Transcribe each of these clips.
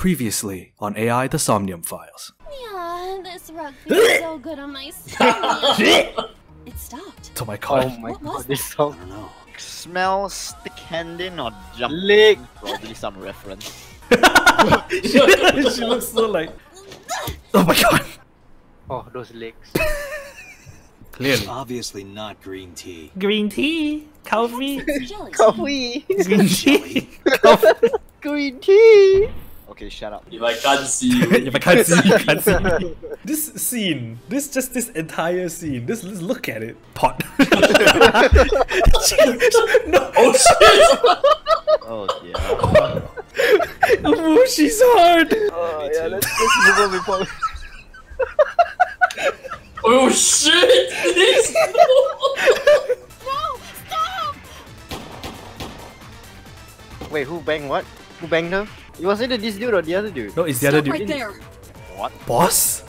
Previously on AI The Somnium Files. Yeah, this rug feels so good on my stomach. it stopped. To my god. Oh my What was god, this I don't know. Smell stick handing or jump Lick. Probably some reference. she looks so like. Oh my god. Oh, those legs. Clearly. Obviously not green tea. Green tea. Coffee. Coffee. Green tea. Green tea. Okay, shut up. If I can't see you, if I can't see, you can't see. me. This scene, this just this entire scene. This let's look at it. Pot. no. oh shit! Oh dear. Oh, she's hard. Oh yeah, let's, let's move on before. Oh shit! Please no! No! Stop! Wait, who banged what? Who banged her? It was either this dude or the other dude. No, it's the other Stop dude. right there. What? Boss.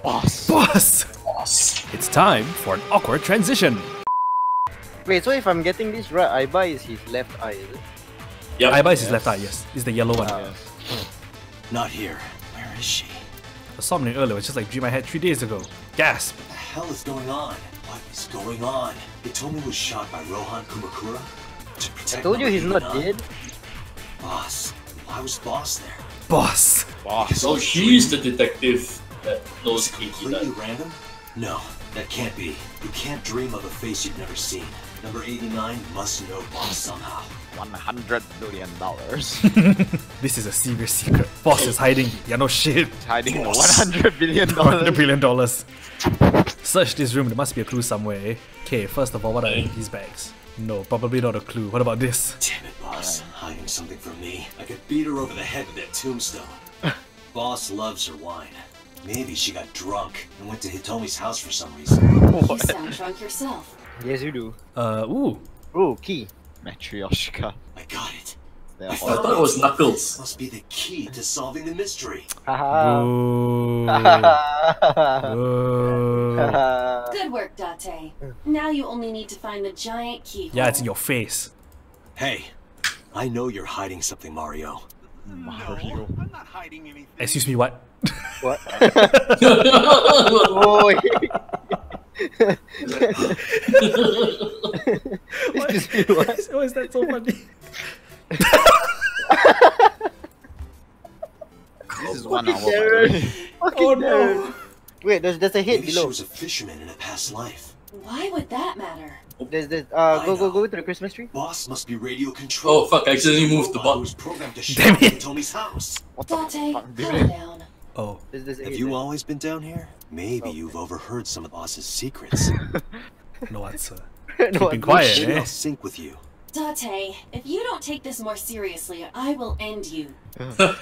Boss. Boss. Boss. It's time for an awkward transition. Wait, so if I'm getting this right, Aiba is his left eye, is it? Yep. Aiba is his left eye. Yes, it's the yellow one. Yes. Not here. Where is she? The somnium earlier was just like dream I had three days ago. Gasp. What the hell is going on? What is going on? Hitomi was shot by Rohan Kumakura to protect I told you he's not dead. Boss. Why was Boss there? Boss. Boss. So she's the detective that knows Is completely Dad. random? No, that can't be. You can't dream of a face you've never seen. Number 89 must know Boss somehow. One hundred billion dollars. This is a serious secret. Boss is hiding. Yeah, no shit. Hiding Boss. hundred billion $100. billion dollars. Search this room. There must be a clue somewhere. eh? Okay, first of all, what are in these bags? No, probably not a clue. What about this? Damn it, Boss. Hiding something from me. I could beat her over the head with that tombstone. Boss loves her wine. Maybe she got drunk and went to Hitomi's house for some reason. You sound drunk yourself. Yes, you do. Uh, ooh. Oh, key. Matryoshka. I got it. They're I I thought it was Knuckles. Must be the key to solving the mystery. Haha. Ooh. Haha. Ooh. Good work, Date. Now you only need to find the giant keyhole. Yeah, it's in your face. Hey, I know you're hiding something, Mario. Mario. I'm not hiding anything. Excuse me, what? What? oh, Excuse me, what? Why is that so funny? This is one Fucking hour. by the Darren. way. Oh, no. Wait, there's there's a hit Maybe she below. was a fisherman in a past life. Why would that matter? There's there's uh I go go go to the Christmas tree. Boss must be radio controlled. Oh fuck, I accidentally moved the Robot button. was programmed to Damn shoot it. at Hitomi's house. What the Date, fuck, calm down. Oh, There's there's a Have you there. always been down here? Maybe you've overheard some of Boss's secrets. no answer. no, Keeping I'm- quiet, eh? I'll sync with you. Date, if you don't take this more seriously, I will end you.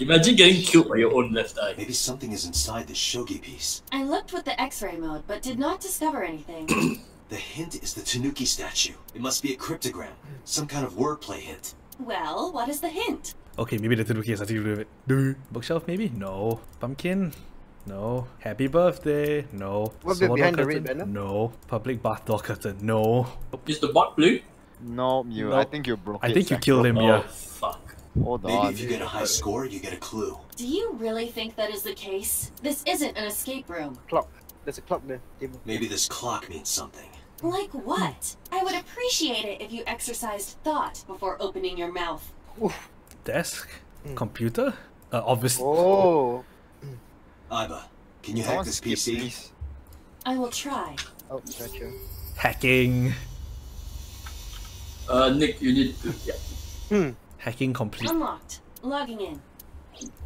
Imagine getting killed by your own left eye. Maybe something is inside this shogi piece. I looked with the X-ray mode, but did not discover anything. The hint is the Tanuki statue. It must be a cryptogram. Some kind of wordplay hint. well, what is the hint? Okay, maybe the Tanuki has something to do with it. Do Bookshelf, maybe? No. Pumpkin? No. Happy birthday? No. What bit Soda behind the curtain? red banner? No. Public bath door curtain? No. Is the bot blue? No, you. No. I think you broke I it. think you killed him, Oh yeah. fuck. Hold Maybe on. if you get a high score, you get a clue. Do you really think that is the case? This isn't an escape room. Clock. There's a clock there. Maybe this clock means something. Like what? I would appreciate it if you exercised thought before opening your mouth. Desk? Computer? Uh, obviously. Oh. Aiba, can you hack this skip, PC? please. I will try. Oh, gotcha. Hacking. Uh, Nick, you need to. Yeah. Hmm. Hacking complete. Unlocked. Logging in.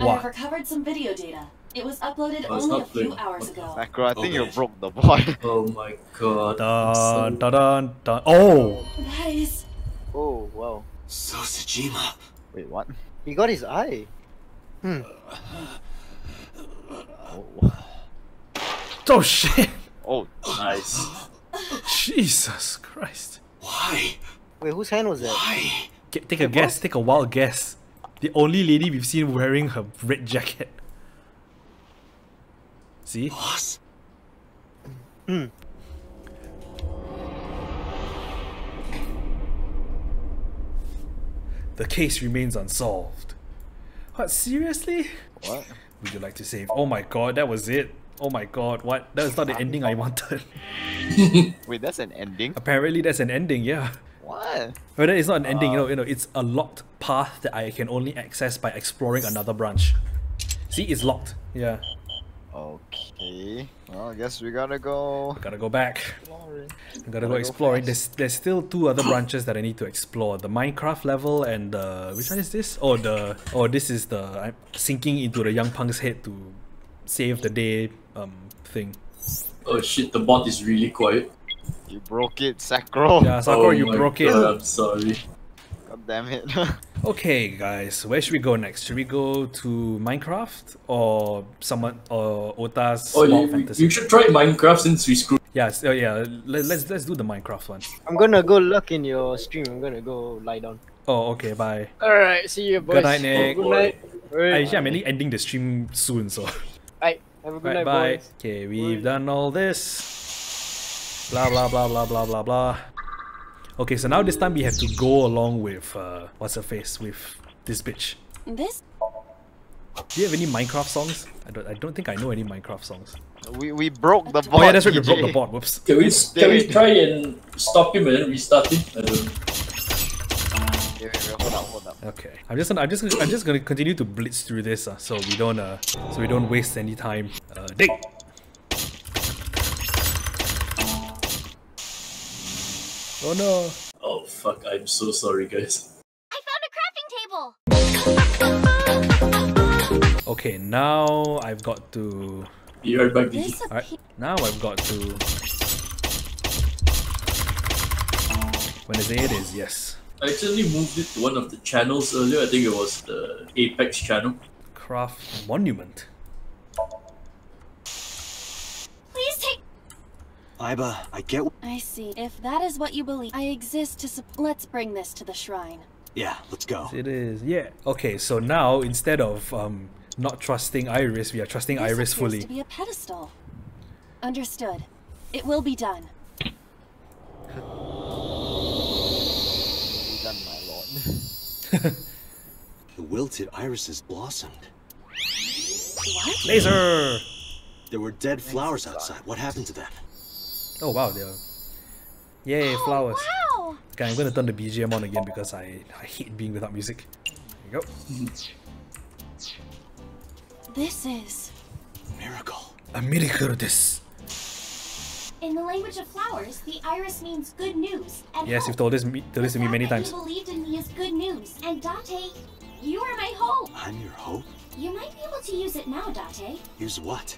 I have recovered some video data. It was uploaded Oh, only a few blue. hours ago. Sakura, I think you Okay. broke the boy. Oh my god. Dun, dun, dun, dun. Oh! That is Oh wow. So Sejima. Wait, what? He got his eye. Oh, hmm. Oh shit! oh Nice. Jesus Christ. Why? Wait, whose hand was that? Why? Get, take a guess, take a wild guess. The only lady we've seen wearing her red jacket. See? Boss? Hmm. The case remains unsolved. What, seriously? What? Would you like to save? Oh my god, that was it. Oh my god, what? That was not the ending I wanted. Wait, that's an ending? Apparently that's an ending, yeah. What? But it's not an ending, you know, you know, it's a locked path that I can only access by exploring another branch. See, it's locked. Yeah. Okay. Well, I guess we gotta go. Gotta go back. exploring. I gotta go Gotta go exploring. fast. there's there's still two other branches that I need to explore. The Minecraft level and the which one is this? Oh the oh this is the I'm sinking into the young punk's head to save the day um thing. Oh shit, the bot is really quiet. You broke it, Sakura. Yeah, Sakura, oh you my broke it. I'm sorry. God damn it. Okay, guys, where should we go next? Should we go to Minecraft or someone or Ota's Oh, Small you, Fantasy? you should try Minecraft since we screwed. Yeah, oh, so yeah. Let, let's let's do the Minecraft one. I'm gonna go look in your stream. I'm gonna go lie down. Oh, okay. Bye. Alright, see you, boys. Good night, Nick. Good night. Alright. Actually, I'm only ending the stream soon, so. Alright, have a good Right, night, bye. boys. Okay, we've done all this. Blah blah blah blah blah blah blah. Okay, so now this time we have to go along with uh, what's her face with this bitch. This Do you have any Minecraft songs? I don't. I don't think I know any Minecraft songs. we, we broke the bot. Oh yeah, that's right. We broke the bot. Whoops. Can we can we try and stop him and then restart him? I don't know. Wait, wait, wait, hold up, hold up. Okay, I'm just. I'm just. I'm just gonna continue to blitz through this, uh, so we don't. Uh, so we don't waste any time. Uh, dig. Oh no. Oh fuck! I'm so sorry, guys. I found a crafting table! Okay, now I've got to. Be right back, Digi. Alright, now I've got to. When is it? It is yes. I actually moved it to one of the channels earlier. I think it was the Apex channel. Craft monument. Please take. Aiba, I get. I see. If that is what you believe, I exist to sup- Let's bring this to the shrine. Yeah, let's go. It is yeah. Okay, so now instead of um not trusting Iris, we are trusting This Iris appears fully. to be a pedestal. Understood. It will be done. Done, my lord. The wilted irises blossomed. What? Laser. There were dead flowers outside. What happened to them? Oh wow, they are. Yay, Oh, flowers. Wow! Okay, I'm gonna turn the BGM on again because I I hate being without music. There you go. This is. Miracle. A miracle this. In the language of flowers, the iris means good news. And Yes, hope. you've told this me told this to The me fact many that times. You believed in me is good news. And Date, you are my hope. I'm your hope. You might be able to use it now, Date. Use what?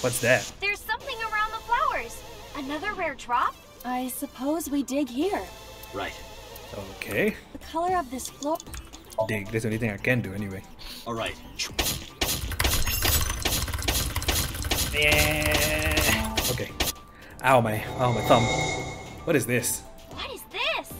What's that? There's something around the flowers. Another rare drop? I suppose we dig here. Right. Okay. The color of this floor. Dig. That's the only thing I can do anyway. All right. Yeah. Okay. Ow my ow my thumb. What is this? What is this?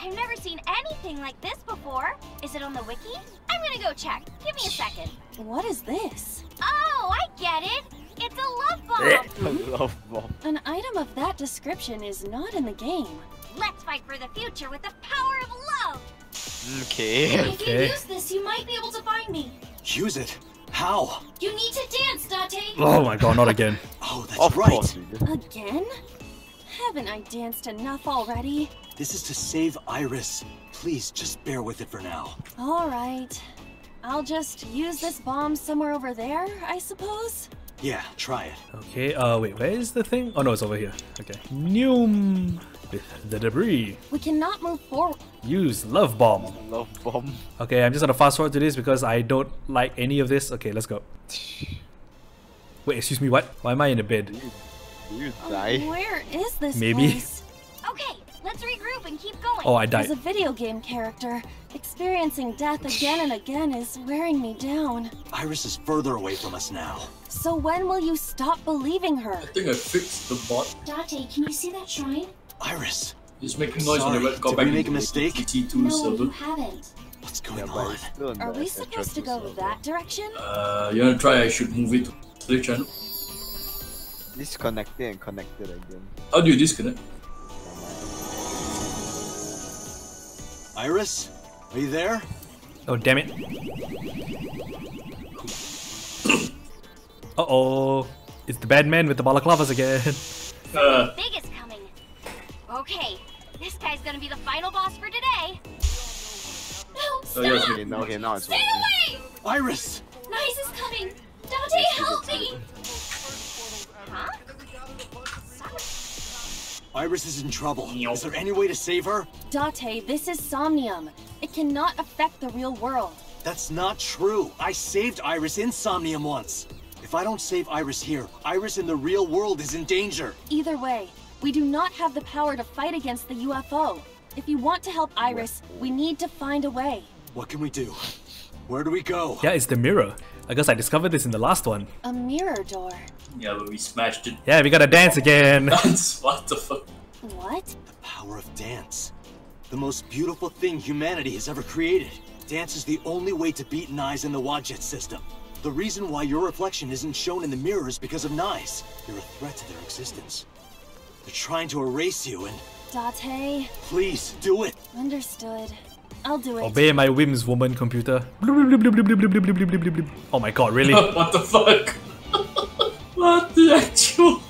I've never seen anything like this before. Is it on the wiki? I'm gonna go check. Give me a second. What is this? Oh, I get it. It's a love bomb. I love bomb. An item of that description is not in the game. Let's fight for the future with the power of love. Okay. If you use this, you might be able to find me. Use it. How? You need to dance, Date. Oh my god, not again. Oh, that's Of right. course. Again? Haven't I danced enough already? This is to save Iris. Please, just bear with it for now. Alright. I'll just use this bomb somewhere over there, I suppose? Yeah, try it. Okay, uh wait, where is the thing? Oh no, it's over here. Okay. Noom with the debris. We cannot move forward. Use love bomb. Love bomb. Okay, I'm just gonna fast forward to this because I don't like any of this. Okay, let's go. Wait, excuse me, what? Why am I in a bed? Do you die? Where is this Maybe. place? Okay, let's regroup and keep going. Oh, I As a video game character, experiencing death again and again is wearing me down. Iris is further away from us now. So when will you stop believing her? I think I fixed the bot. Date, can you see that shrine? Iris, It's making noise Sorry, when I got did back we make a into mistake? the T2 No, you haven't. what's going Yeah, on? it's still in Are we supposed to go server. that direction? Uh, you wanna try? I should move it to the channel. Disconnected and connected again. How do you disconnect? Iris, are you there? Oh damn it. Uh oh. It's the bad man with the balaclavas again. Uh, Big is coming. Okay, this guy's gonna be the final boss for today. No, oh, stop! yes, Okay, now, okay, now it's Stay working. away! Iris! Nice is coming! Dante, help me! Huh? Iris is in trouble. Is there any way to save her? Date, this is Somnium. It cannot affect the real world. That's not true. I saved Iris in Somnium once. If I don't save Iris here, Iris in the real world is in danger. Either way, we do not have the power to fight against the UFO. If you want to help Iris, we need to find a way. What can we do? Where do we go? yeah, it's the mirror. I guess I discovered this in the last one. A mirror door. yeah, but we smashed it. Yeah, we gotta dance again. Dance. What the fuck? What? The power of dance. The most beautiful thing humanity has ever created. Dance is the only way to beat NICE in the Wadjet system. The reason why your reflection isn't shown in the mirror is because of NICE. You're a threat to their existence. They're trying to erase you, and Date, please do it. understood. I'll do it. Obey my whims, woman computer. Oh my god, really? what the fuck? what the actual?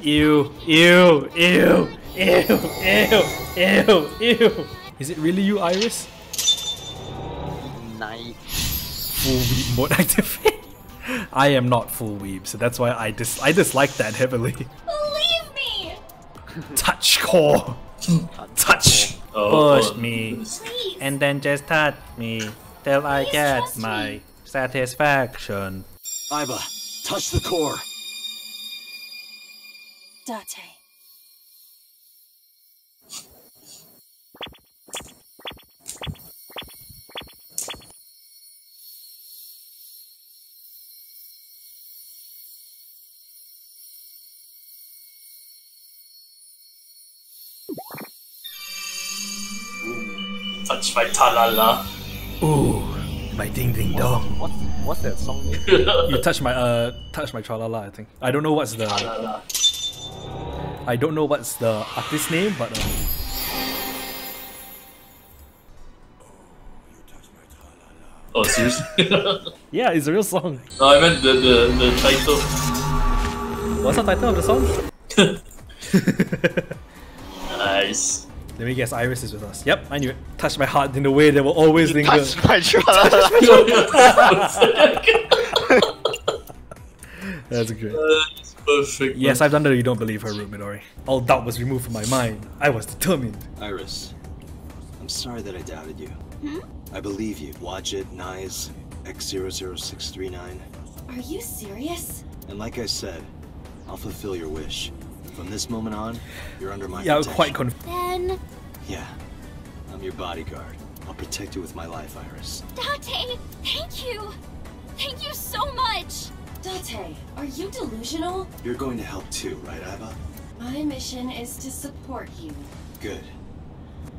Ew, ew, ew, ew, ew, ew, ew. Is it really you, Iris? Full weeb mode activate. I am not full weeb, so that's why I dis I dislike that heavily. Believe me! Touch core. Touch. Oh, Push oh, me. Please! And then just touch me till I get my me. satisfaction. Aiba, touch the core. Date. Touch my talala. Ooh, my ding ding dong. What's, what's that song? You touch my uh, touch my tralala. I think I don't know what's the Talala. I don't know what's the artist name, but um, Oh, seriously? yeah, it's a real song. no, I meant the, the, the title. What's the title of the song? Nice. Let me guess. Iris is with us. Yep, I knew it. Touch my heart in a way that will always linger. Touch my tralala. That's great. That's perfect. Yes, I've done that. you don't believe her route, Midori. All doubt was removed from my mind. I was determined. Iris, I'm sorry that I doubted you. Hmm? I believe you. Wadjet, NICE, X00639. Are you serious? And like I said, I'll fulfill your wish. From this moment on, you're under my Yeah, I was protection. quite confused. Then, Yeah, I'm your bodyguard. I'll protect you with my life, Iris. Date, thank you. Thank you so much. Date, are you delusional? You're going to help too, right, Aiba? My mission is to support you. Good.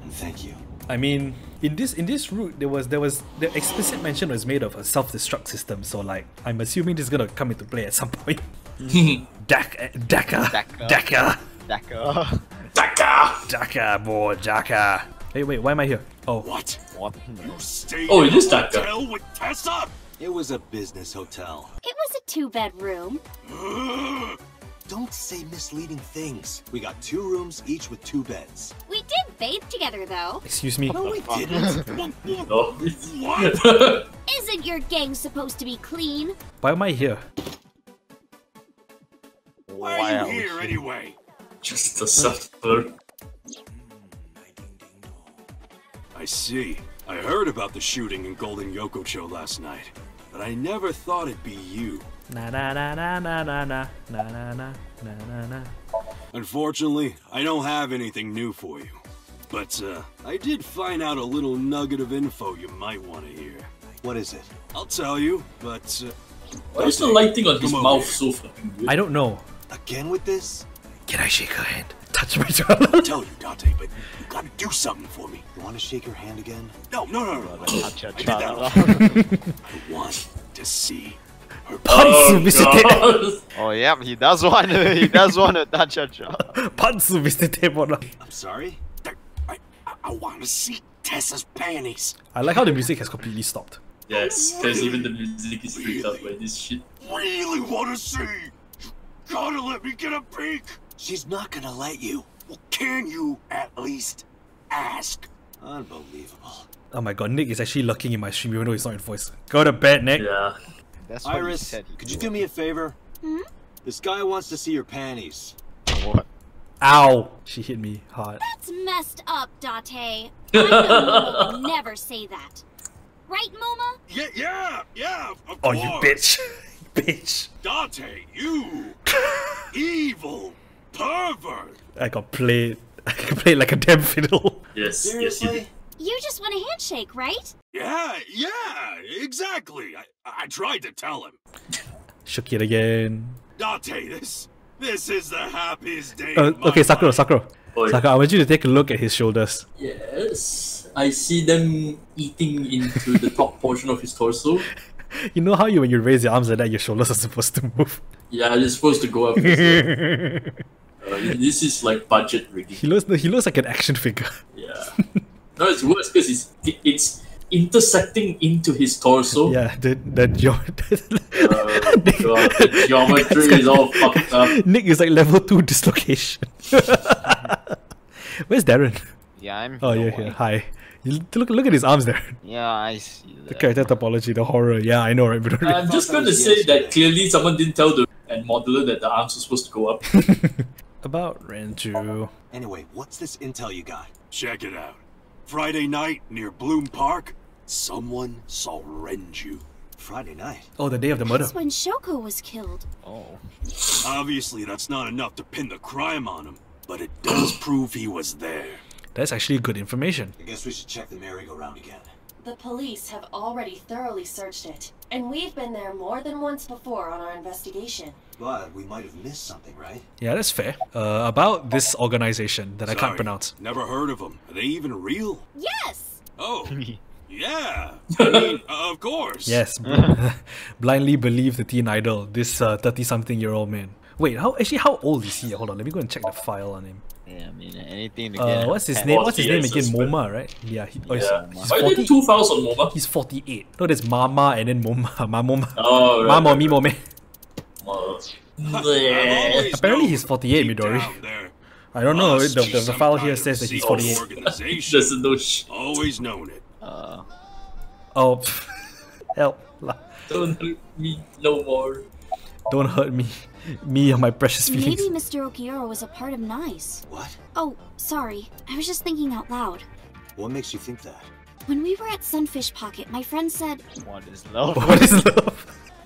And thank you. I mean, in this in this route, there was there was the explicit mention was made of a self-destruct system. So like, I'm assuming this is gonna come into play at some point. Daka, Daka, Daka. Daka, Daka. Daka! Daka, boy, Daka. Hey, wait, why am I here? Oh, What? What? Stay Oh, it is Daka. with Tessa? It was a business hotel. It was a two-bedroom. Don't say misleading things. We got two rooms, each with two beds. We did bathe together, though. excuse me. No, we didn't. No. Isn't your gang supposed to be clean? Why am I here? Why are we here? anyway? Just a suffer. I see. I heard about the shooting in Golden Yokocho last night, but I never thought it'd be you. Na na na na na na na na na na na na na. Unfortunately, I don't have anything new for you. But, uh, I did find out a little nugget of info you might want to hear. What is it? I'll tell you, but, uh, Why is the lighting on his mouth here. so fucking weird? I don't know. Again with this? Can I shake her hand? Touch my tralala. tell you, Dante, but you gotta do something for me. You want to shake her hand again? No, no, no, no. no. Touch your I did that. I want to see her Pantsu, Oh, Mr. God. Oh, yep, he does want to, he does want to touch your tralala. Pantsu, Mr. Tebona. I'm sorry? I, I, I want to see Tessa's panties. I like how the music has completely stopped. Yes, because even the music is freaked out by this shit. Really want to see? You gotta let me get a peek. She's not gonna let you. Well, can you at least ask? Unbelievable. Oh my god, Nick is actually looking in my stream even though he's not in voice. Go to bed, Nick. Yeah. That's what Iris, said could you do me a favor? Hmm? This guy wants to see your panties. What? Ow! She hit me hard. That's messed up, Date. I know would never say that. Right, Moma? Yeah, yeah, yeah. Of Oh, course. you bitch. Bitch. Dante, you evil pervert. I got played. I got played like a damn fiddle. Yes, yes, you did. You just want a handshake, right? Yeah, yeah, exactly. I, I tried to tell him. Shook it again. Dante, this this is the happiest day. Uh, of my okay, Sakura, life. Sakura. Oi. Sakura, I want you to take a look at his shoulders. Yes. I see them eating into the top portion of his torso. You know how you when you raise your arms like that, your shoulders are supposed to move. Yeah, you're supposed to go up. this, uh, this is like budget rigging. He looks he looks like an action figure. Yeah. No, it's worse because it's it's intersecting into his torso. Yeah, the the geo- God, the geometry is all fucked up. Nick is like level two dislocation. Where's Darren? Yeah, I'm. Oh here, yeah, don't yeah. worry. Hi. You look look at his arms, there. Yeah, I see. The character topology, the horror. Yeah, I know, right? We don't I'm just going to say that clearly someone didn't tell the and modeler that the arms were supposed to go up. About Renju. Anyway, what's this intel you got? Check it out. Friday night near Bloom Park, someone saw Renju. Friday night. Oh, the day of the murder. That's when Shoko was killed. Oh. Obviously, that's not enough to pin the crime on him, but it does prove he was there. That's actually good information. I guess we should check the merry-go-round again. The police have already thoroughly searched it, and we've been there more than once before on our investigation. But we might have missed something, right? Yeah, that's fair. Uh, about this organization that I can't pronounce. Never heard of them. Are they even real? Yes! Oh, yeah. I mean, of course. Yes, blindly believe the teen idol. This thirty-something-year-old man. Wait, how actually how old is he? Hold on, let me go and check the file on him. Yeah, I mean anything to Uh, what's his name? What's his name again? Moma, right? Yeah, he, oh, he's, Yeah. he's Why are 40, there two files on MOMA? He's forty-eight. No, there's Mama and then Moma. Mama, Oh, right. Mama, right, Mimo, right. man. Uh, I've bleh. always Apparently he's 48, Midori. I don't know. must The, be the, the file here says that he's 48. Organization. Doesn't know sh- Always known it. Uh, Oh, help! Don't hurt me no more. Don't hurt me, me and my precious feelings. Maybe Mr. Okiura was a part of NICE. What? Oh, sorry. I was just thinking out loud. What makes you think that? When we were at Sunfish Pocket, my friend said what is love? What is love?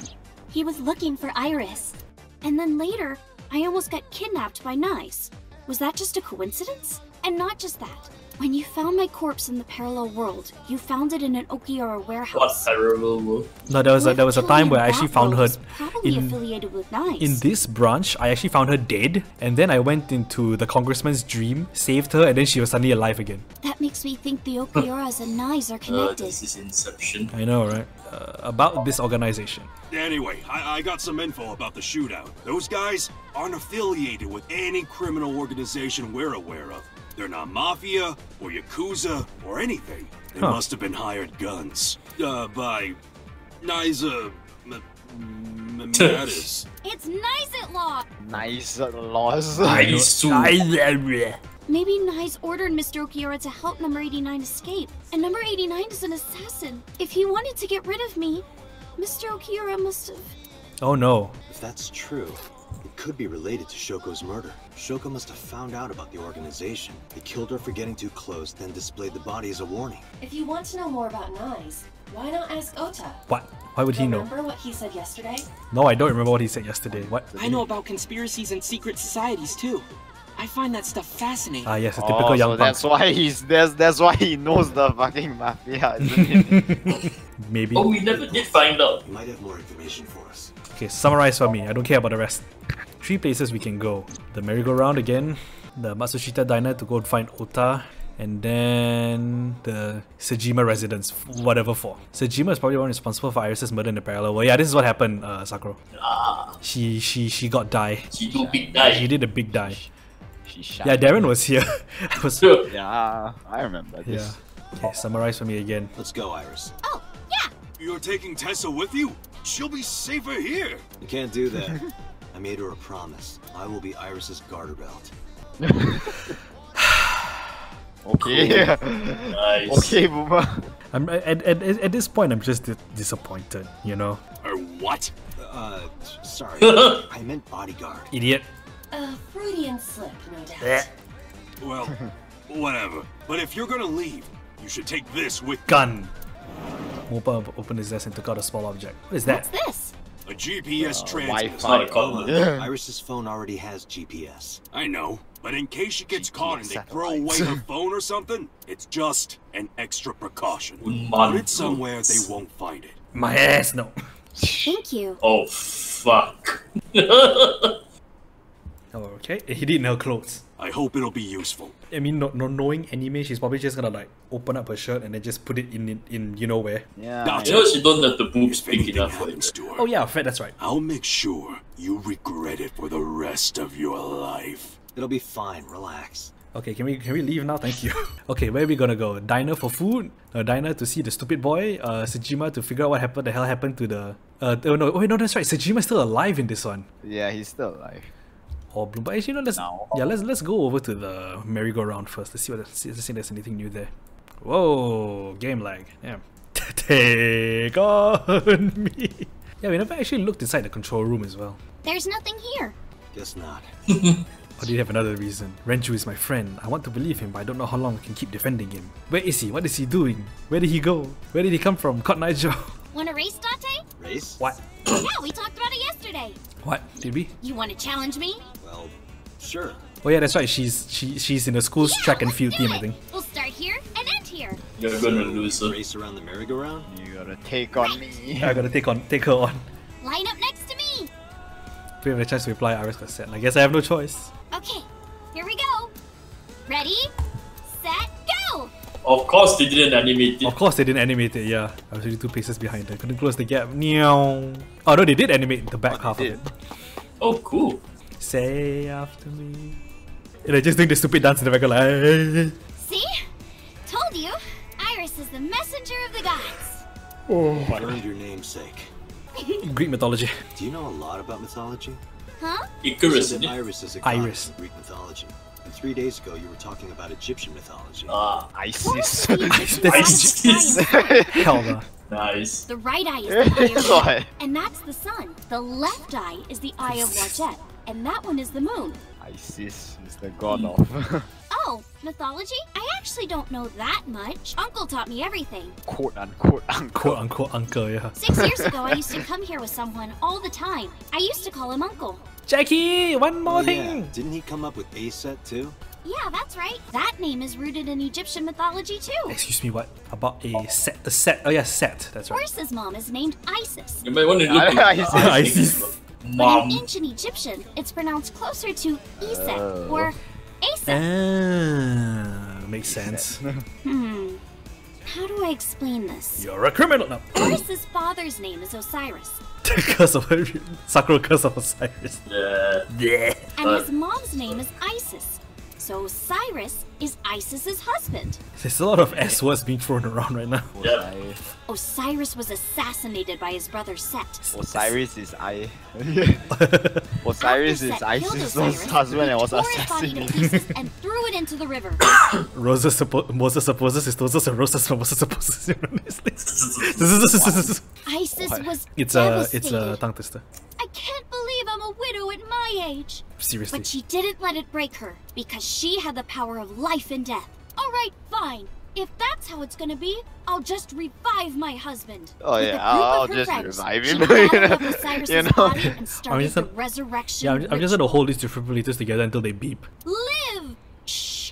he was looking for Iris. And then later, I almost got kidnapped by NICE. Was that just a coincidence? And not just that. When you found my corpse in the parallel world, you found it in an Okiura What warehouse. terrible world. No, there was a, there was a time where I actually found her world is probably in affiliated with NICE. in this branch. I actually found her dead, and then I went into the congressman's dream, saved her, and then she was suddenly alive again. That makes me think the Okiuras and NICE are Uh, connected. this is Inception. I know, right? Uh, about this organization. Anyway, I, I got some info about the shootout. Those guys aren't affiliated with any criminal organization we're aware of. They're not mafia or yakuza or anything. They Huh. must have been hired guns uh, by Niza M- M- Mattis. It's NICE at law! nice loss. Nice too. Maybe NICE ordered Mr. Okiura to help number 89 escape, and number 89 is an assassin. If he wanted to get rid of me, Mr. Okiura must have. Oh no. If that's true, it could be related to Shoko's murder. Shoko must have found out about the organization. They killed her for getting too close, then displayed the body as a warning. If you want to know more about NICE, why not ask Ota? What? Why would he know? Remember what he said yesterday? No, I don't remember what he said yesterday. What? I know about conspiracies and secret societies too. I find that stuff fascinating. Ah, yes, a typical Oh, young so punk. that's why he's that's that's why he knows the fucking mafia, isn't it? Maybe. Oh, we never did find out. You might have more information for us. Okay, summarize for me. I don't care about the rest. Three places we can go. The merry-go-round again, the Matsushita Diner to go and find Ota, and then the Sejima residence, whatever for. Sejima is probably one responsible for Iris's murder in the parallel world. Yeah, this is what happened, uh, Sakura. Ah, She she she got die. she do big die. She did a big die. she shot. Yeah, Darren was here. I was Yeah, I remember this. yeah. Okay, summarize for me again. Let's go, Iris. Oh, yeah. You're taking Tessa with you? She'll be safer here. You can't do that. I made her a promise. I will be Iris's garter belt. Okay. Nice. okay, Boomer. I'm at, at, at at this point. I'm just disappointed. You know, Or what? Uh, sorry. I meant bodyguard. idiot. A Freudian slip, no doubt. Well, whatever. But if you're gonna leave, you should take this with Gun. Moma op- opened his desk and took out a small object. What is that? What's this? a GPS transmitter. It's not a Hold common. on. Iris's phone already has GPS. I know, but in case she gets caught and they throw away her phone or something, it's just an extra precaution. Un Put it somewhere they won't find it. My ass, no. Thank you. Oh fuck. Oh, okay. He didn't her clothes. I hope it'll be useful. I mean, not, not knowing anime, she's probably just gonna like open up her shirt and then just put it in in, in you know where. Yeah. Gotcha. you know she don't have the boobs If big anything enough for happens it. to Oh yeah, Fred, that's right. I'll make sure you regret it for the rest of your life. It'll be fine. Relax. Okay, can we can we leave now? Thank you. okay, where are we gonna go? Diner for food? A diner to see the stupid boy? Uh, Sejima to figure out what happened. The hell happened to the? Uh, oh no, oh wait, no, that's right. Sejima's still alive in this one. Yeah, he's still alive. Or Bloom, but actually, no, let's No. yeah, let's let's go over to the merry-go-round first. Let's see what let's see, let's see if there's anything new there. Whoa, game lag. Yeah, take on me. Yeah, we never actually looked inside the control room as well. There's nothing here. Guess not. Or do you have another reason? Renju is my friend. I want to believe him, but I don't know how long I can keep defending him. Where is he? What is he doing? Where did he go? Where did he come from? Cotton Eye Joe. Want a race, Dante? Race? What? yeah, we talked about it yesterday. What? Did we? You want to challenge me? Well, sure. Oh yeah, that's right. She's she she's in the school's Yeah, track and field do team, I think. We'll start here and end here. You're gonna lose her. Race around the merry-go-round? You gotta take on me. I gotta take on take her on. Line up next to me. If we have a chance to reply, Iris got set. I guess I have no choice. Okay, here we go. Ready, set, go! Of course they didn't animate it. Of course they didn't animate it, yeah. I was already two paces behind her. Couldn't close the gap. Meow. Oh no, they did animate the back Oh, half they of it. Oh cool. Say after me. And I just doing the stupid dance in the background like See? Told you. Iris is the messenger of the gods. Oh, Earned your namesake. Greek mythology. Do you know a lot about mythology? Huh? Icarus, You said isn't it? Iris is a goddess Iris. in Greek mythology. And three days ago, you were talking about Egyptian mythology. Ah, ISIS. The Egyptian That's- goddess is eye. Hell no. nice. The right eye is the eye of What? And that's the sun. The left eye is the eye of Wadjet, and that one is the moon. ISIS is the god hmm. of Oh, mythology? I actually don't know that much. Uncle taught me everything. quote unquote unquote. Quote unquote uncle, yeah. Six years ago, I used to come here with someone all the time. I used to call him Uncle. Jackie, one more Oh, yeah. thing. Didn't he come up with A set too? Yeah, that's right. That name is rooted in Egyptian mythology too. Excuse me, what? About a set a set oh yeah, set, that's right. Horus's mom is named Isis. You might want to look I- into I see. But in ancient Egyptian, it's pronounced closer to Iset Oh. or Aset. Ah, makes sense. Hmm. How do I explain this? You're a criminal now. Horus's father's name is Osiris, the curse of Sakura curse of Osiris. Yeah. Yeah. and Uh. his mom's name is Isis. So Cyrus is Isis's husband. There's a lot of S words being thrown around right now. Yeah. Osiris was assassinated by his brother Set. Osiris is I. Osiris is Set killed Isis' Osiris, husband and was tore his body to assassinated. pieces and threw it into the river. Rosa suppo- Moses supposes his Moses and Rosa Moses supposes Isis was It's a it's a tongue twister. I can't believe I'm a widow at my age. Seriously. But she didn't let it break her because she had the power of life and death. All right, fine. If that's how it's gonna be, I'll just revive my husband. Oh, With yeah, a group I'll- of her just friends, revive him, gathered up you know? body and started just the gonna- resurrection Yeah, I'm, I'm just gonna hold these defibrillators together until they beep. Live! Shh!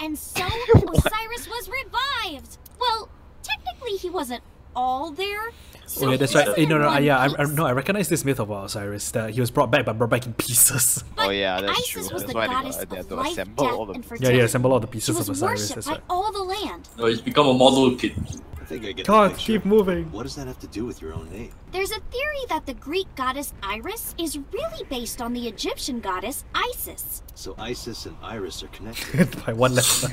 And so Osiris was revived. Well, technically he wasn't all there. So Oh yeah, that's right. was Eh, no, no, I, yeah, I, I, no, I recognize this myth about Osiris that he was brought back, but brought back in pieces. Oh yeah, that's Isis true. was That's the why goddess they, got, they had to life, assemble all the and Yeah, yeah, assemble all the pieces of Osiris. worshipped That's by right. all the land. No, he's become a model kid. I think I get God, keep moving. What does that have to do with your own name? There's a theory that the Greek goddess Iris is really based on the Egyptian goddess Isis. So Isis and Iris are connected. by one letter.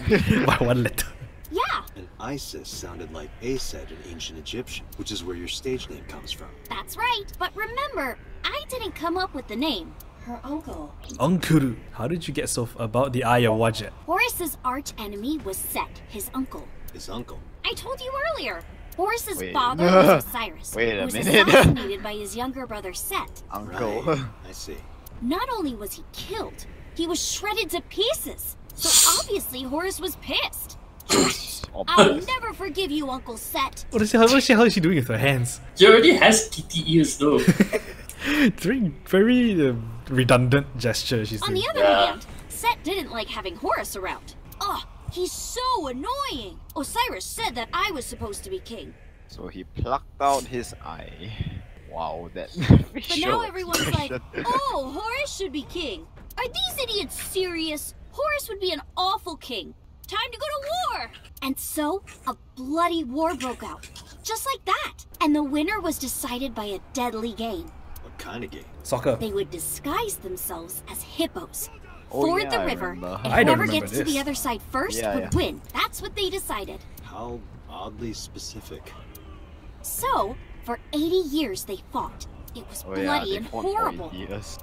by one letter. Yeah, And Isis sounded like Aset in ancient Egyptian, which is where your stage name comes from. That's right. But remember, I didn't come up with the name. Her uncle. Unkuru. How did you get so f- about the Eye of Wadjet? Horus's arch enemy was Set, his uncle. His uncle. I told you earlier. Horus's Wait. father was Osiris, Wait a who was minute. assassinated by his younger brother Set. Uncle. Right. I see. Not only was he killed, he was shredded to pieces. So obviously Horus was pissed. I'll never forgive you, Uncle Set. What is she, what is she, how is she doing with her hands? She already has kitty ears though. Very, very uh, redundant gesture. She's On doing. the other Yeah. hand, Set didn't like having Horus around. Ugh, he's so annoying. Osiris said that I was supposed to be king. So he plucked out his eye. Wow, that But now everyone's like, oh, Horus should be king. Are these idiots serious? Horus would be an awful king. Time to go to war! And so, a bloody war broke out. Just like that. And the winner was decided by a deadly game. What kind of game? Soccer. They would disguise themselves as hippos. Oh, Ford yeah, the river, remember. and I don't whoever remember gets to the other side first Yeah, would yeah. win. That's what they decided. How oddly specific. So, for 80 years they fought. It was Oh bloody they and fought for horrible. years.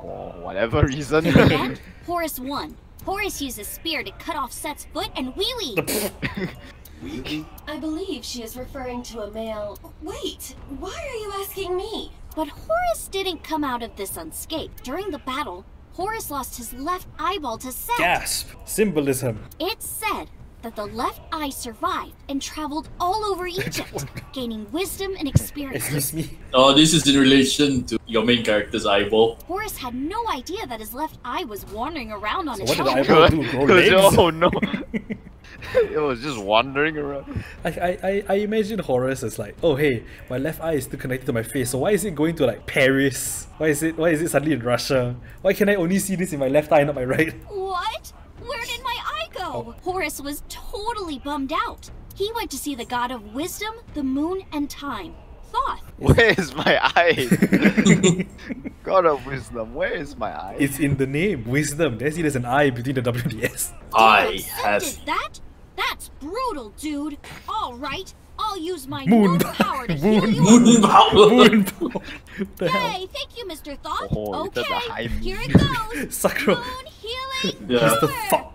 For whatever reason. In the end, Horus won. Horus used a spear to cut off Set's foot and wee wee. Wee wee? I believe she is referring to a male. Wait, why are you asking me? But Horus didn't come out of this unscathed. During the battle, Horus lost his left eyeball to Set. Gasp. Symbolism. It's said that the left eye survived and traveled all over Egypt, gaining wisdom and experience. Excuse me. oh, this is in relation to your main character's eyeball. Horus had no idea that his left eye was wandering around on So his what did head. eyeball do? Grow legs? oh no. it was just wandering around. I, I, I, I imagine Horus as like, oh hey, my left eye is still connected to my face, so why is it going to like Paris? Why is it why is it suddenly in Russia? Why can I only see this in my left eye, not my right? What? Where did my eye go? Horus was totally bummed out. He went to see the god of wisdom, the moon, and time, Thoth. Where is my eye? God of wisdom, where is my eye? It's in the name, wisdom. There's there's an I between the WDS. I Set have did that? That's brutal, dude. All right, I'll use my Moon moon power. power to heal Moon you. moon power. Moon the hell? Hey, thank you, Mr. Thoth. Oh, it's at the high okay, here it goes. Sakura. Moon healing Yeah. Mr. power. Thoth.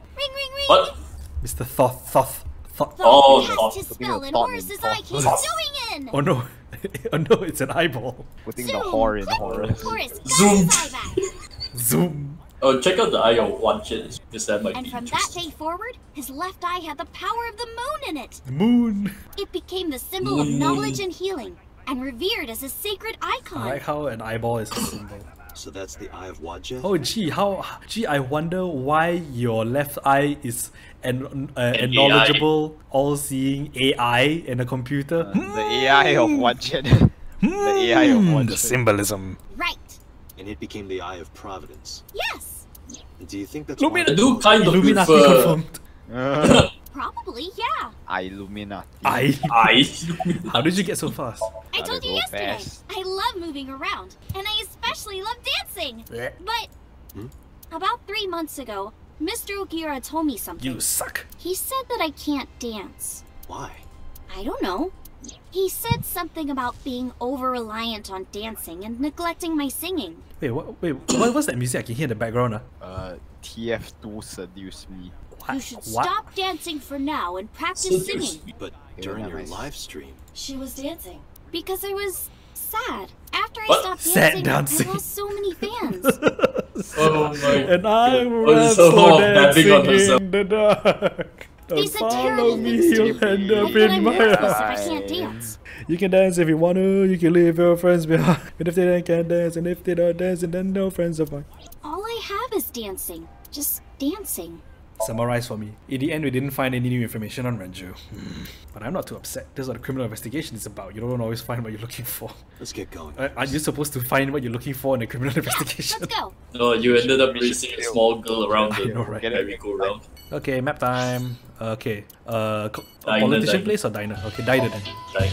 What? Mr. Thoth Thoth Thoth. Thoth Oh, cast Thoth. his Putting spell and thought in Horus's Thoth. eye Thoth. in. Oh no. oh no, it's an eyeball. Putting the Zoom, whore in click, Horus. Horus Zoom. his eye back. Zoom. Oh, check out the eye of one shit because that might And be from that day forward, his left eye had the power of the moon in it. The Moon. It became the symbol of knowledge and healing, and revered as a sacred I icon. like how an eyeball is a symbol. So that's the Eye of Wadjet? Oh gee, how gee, I wonder why your left eye is an uh, a An knowledgeable, all-seeing AI in a computer. The AI of Wadjet. the AI of Hmm, the symbolism. Right. And it became the Eye of Providence. Yes. Do you think that's Lumina- why I do kind of Illuminati prefer confirmed. Probably, yeah. Illuminati. I. eye. How did you get so fast? I told you yesterday. fast. I love moving around, and I especially love dancing. But Hmm? about three months ago, Mr. Ogira told me something. You suck. He said that I can't dance. Why? I don't know. He said something about being over reliant on dancing and neglecting my singing. Wait, what? Wait, what, what's that music I can hear in the background? Uh? Uh, TF2 seduced me. What? You should what? stop dancing for now and practice Seduce singing. But during your nice. live stream, She was dancing. Because I was sad. After I What? stopped dancing, dancing. I lost so many fans. Oh my And I God. will Oh, slow so dancing dabbing on herself. in the dark. Don't These are follow terrible me, things to you'll do. end I up feel in I'm my worthless if house. I can't dance. You can dance if you want to, you can leave your friends behind. But if they don't can dance, and if they don't dance, then no friends of mine. All I have is dancing. Just dancing. Summarize for me. In the end, we didn't find any new information on Renju. But I'm not too upset. This is what a criminal investigation is about. You don't always find what you're looking for. let's get going. Uh, Aren't you supposed to find what you're looking for in a criminal investigation? Let's go. No, you ended up We racing a small girl around I the know, right? merry-go-round. Okay, map time. Okay. Uh, Diner, politician diner. place or diner? Okay, diner then. Like,